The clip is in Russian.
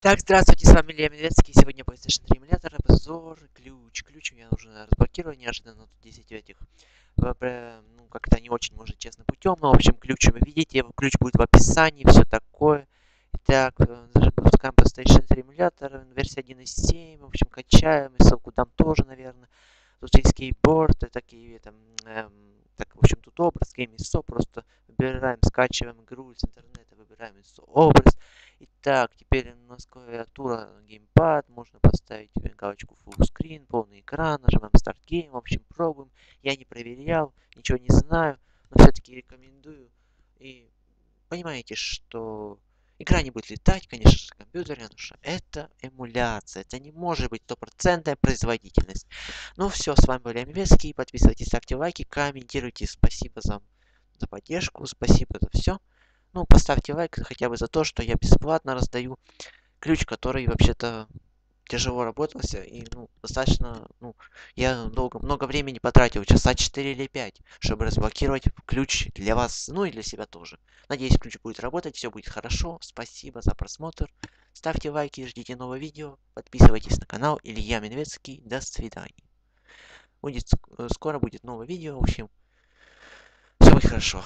Так, здравствуйте, с вами Илья Медведский. Сегодня PlayStation 3 эмулятор, обзор, ключ. Ключ мне нужно разблокировать неожиданно, тут 10 этих. Ну, как-то не очень, может, честно, путем. Но, в общем, ключ вы видите, ключ будет в описании, все такое. Итак, э, запускаем PlayStation 3 эмулятор, версия 1.7, в общем, качаем, и ссылку там тоже, наверное. Тут есть кейборд, и такие, там, эм, так, в общем, тут образ, GameSo, просто выбираем, скачиваем игру из интернета, выбираем образ. Итак, теперь у нас клавиатура, геймпад, можно поставить галочку Full Screen, полный экран, нажимаем Start Game, в общем, пробуем. Я не проверял, ничего не знаю, но все-таки рекомендую. И понимаете, что игра не будет летать, конечно же, компьютере, потому что это эмуляция, это не может быть стопроцентная производительность. Ну все, с вами был Лямвеский, подписывайтесь, ставьте лайки, комментируйте, спасибо за, за поддержку, спасибо за все. Ну, поставьте лайк хотя бы за то, что я бесплатно раздаю ключ, который вообще-то тяжело работался и ну, достаточно, ну, я долго, много времени потратил, часа 4 или 5, чтобы разблокировать ключ для вас, ну и для себя тоже. Надеюсь, ключ будет работать, все будет хорошо. Спасибо за просмотр. Ставьте лайки, ждите нового видео, подписывайтесь на канал Илья Медведский. До свидания. Будет, скоро будет новое видео, в общем, все будет хорошо.